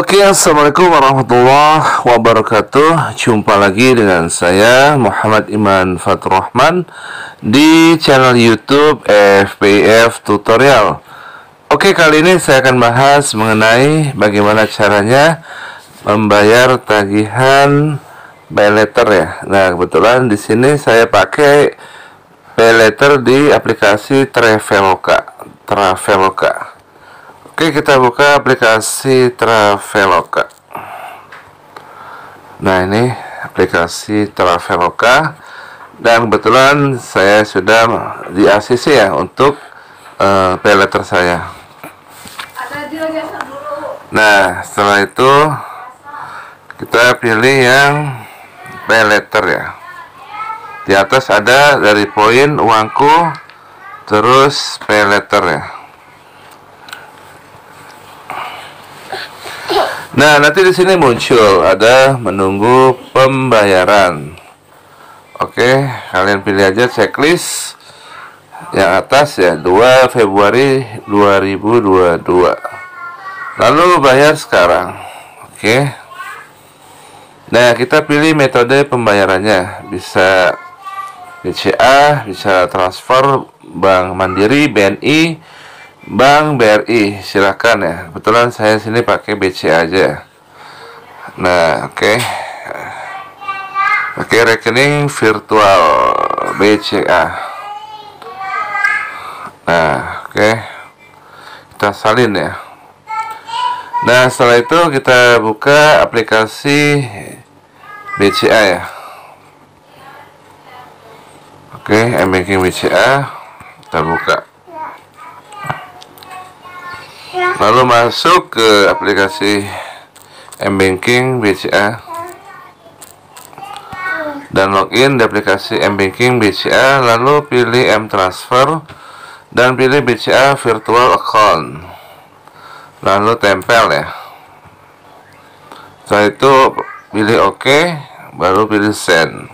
Oke, Assalamualaikum warahmatullahi wabarakatuh. Jumpa lagi dengan saya Muhammad Iman Fatur Rahman Di channel Youtube FPF Tutorial. Oke, kali ini saya akan bahas mengenai Bagaimana caranya Membayar tagihan Pay letter ya. Nah, kebetulan di sini saya pakai Pay letter di aplikasi Traveloka. Traveloka Oke kita buka aplikasi Traveloka. Nah ini aplikasi Traveloka. Dan kebetulan saya sudah di ACC ya untuk uh, pay letter saya. Nah setelah itu kita pilih yang pay letter ya. Di atas ada dari poin uangku Terus pay letter ya Nah, nanti di sini muncul ada menunggu pembayaran. Oke, kalian pilih aja checklist yang atas ya 2 Februari 2022. Lalu bayar sekarang. Oke. Nah, kita pilih metode pembayarannya. Bisa BCA, bisa transfer Bank Mandiri, BNI, Bank BRI silakan ya. Kebetulan saya sini pakai BC aja nah oke. Okay. pakai rekening virtual BCA nah oke. Okay. kita salin ya. Nah setelah itu kita buka aplikasi BCA ya. Oke okay, banking BCA kita buka lalu masuk ke aplikasi M-Banking BCA dan login di aplikasi M-Banking BCA lalu pilih M-Transfer dan pilih BCA Virtual Account. Lalu tempel ya. Setelah itu pilih OK baru pilih send.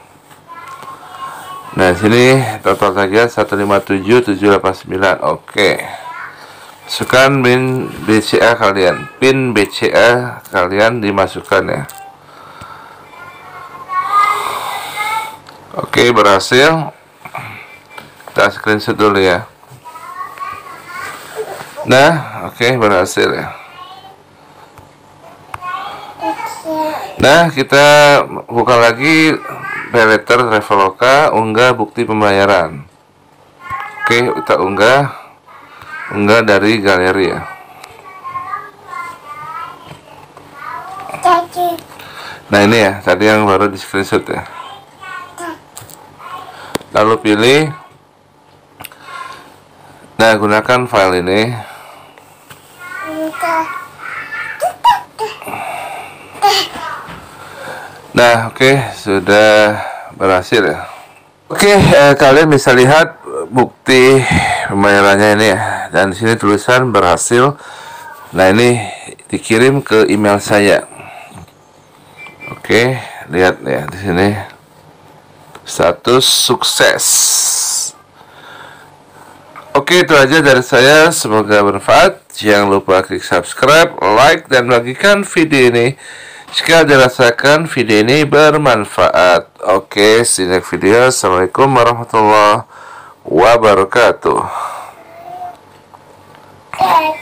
Nah sini total saja 157789 oke. okay. Masukkan pin BCA kalian. Pin BCA kalian dimasukkan ya. Oke berhasil. Kita screenshot dulu ya. Nah oke berhasil ya. Nah kita buka lagi Payletter Traveloka Unggah bukti pembayaran. Oke kita unggah enggak dari galeri ya. Nah ini ya tadi yang baru di screenshot ya. Lalu pilih. Nah gunakan file ini. Nah oke okay, sudah berhasil ya. Oke okay, eh, kalian bisa lihat bukti pembayarannya ini ya dan di sini tulisan berhasil. Nah ini dikirim ke email saya. Oke lihat ya di sini. Status sukses. Oke itu aja dari saya. Semoga bermanfaat. Jangan lupa klik subscribe like dan bagikan video ini. Jika dirasakan video ini bermanfaat. Oke see video. Assalamualaikum warahmatullahi wabarakatuh Okay.